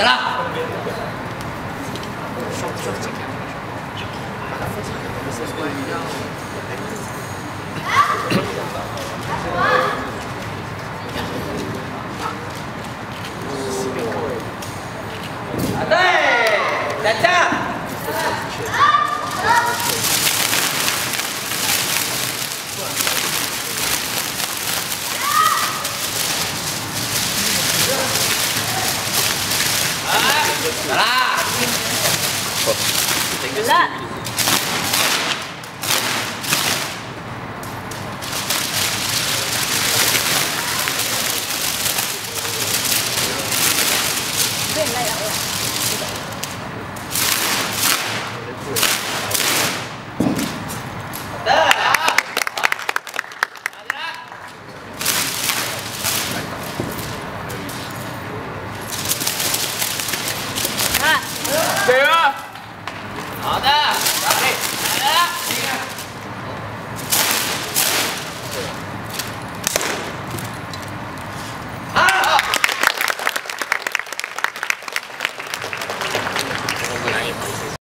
得了。来啦！来。对，来。 주세요.